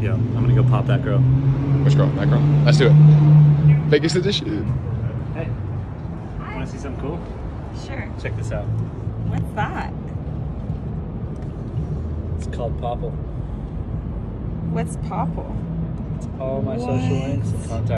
Yeah, I'm gonna go pop that girl. Which girl? That girl? Let's do it. Vegas edition. Hey, wanna see something cool? Sure. Check this out. What's that? It's called Popl. What's Popl? It's All my social links and contact.